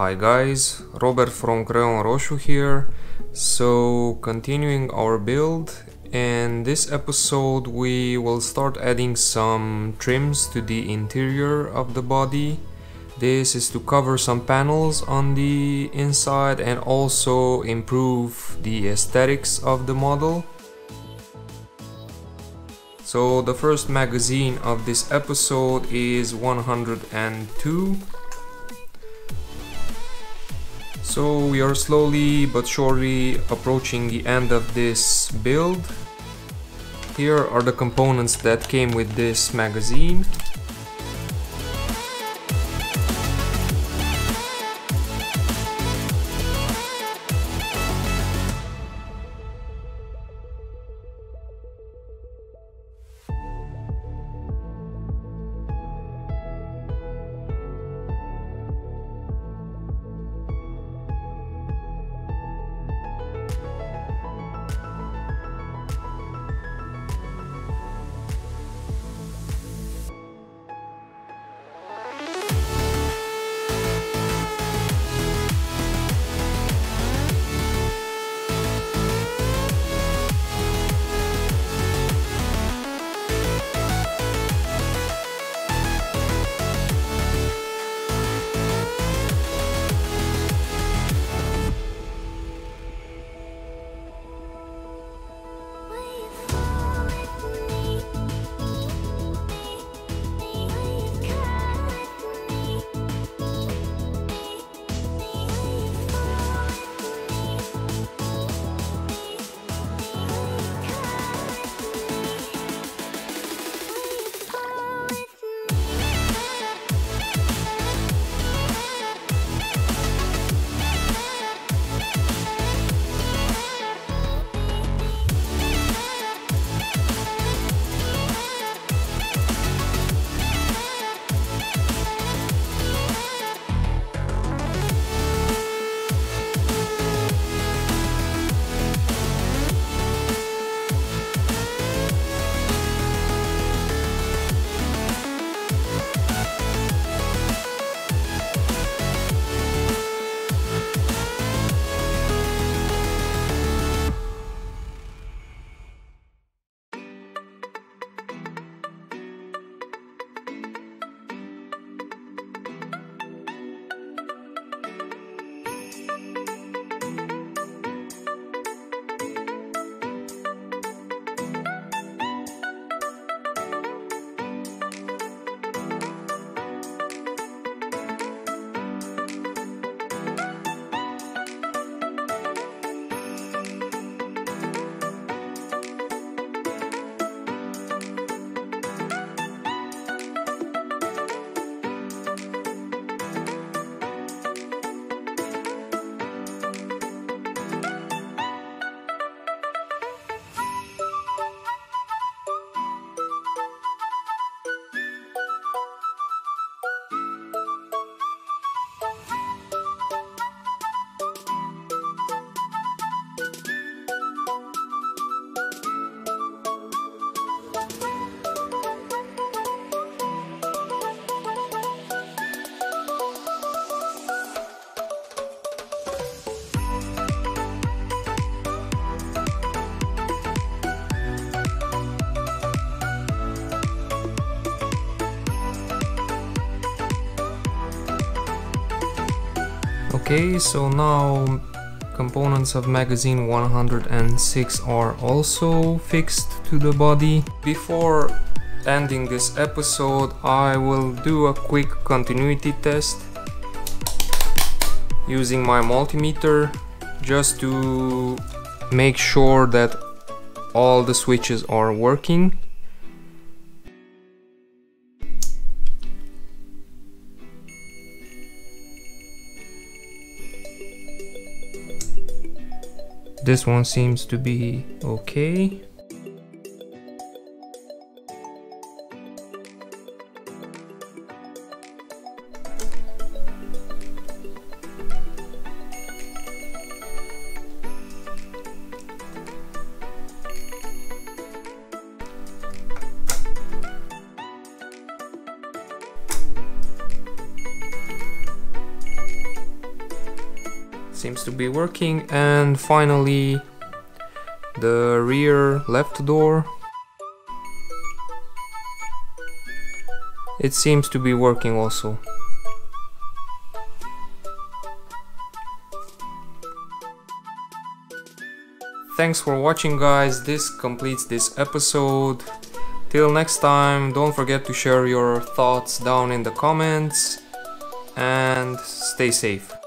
Hi guys, Robert from Creion Roșu here. So continuing our build in this episode we will start adding some trims to the interior of the body. This is to cover some panels on the inside and also improve the aesthetics of the model. So the first magazine of this episode is 102 so we are slowly but surely approaching the end of this build. Here are the components that came with this magazine. Okay, so now components of magazine 106 are also fixed to the body. Before ending this episode, I will do a quick continuity test using my multimeter just to make sure that all the switches are working. This one seems to be okay. Seems to be working. And finally the rear left door. It seems to be working also. Thanks for watching guys, this completes this episode. Till next time, don't forget to share your thoughts down in the comments. And stay safe.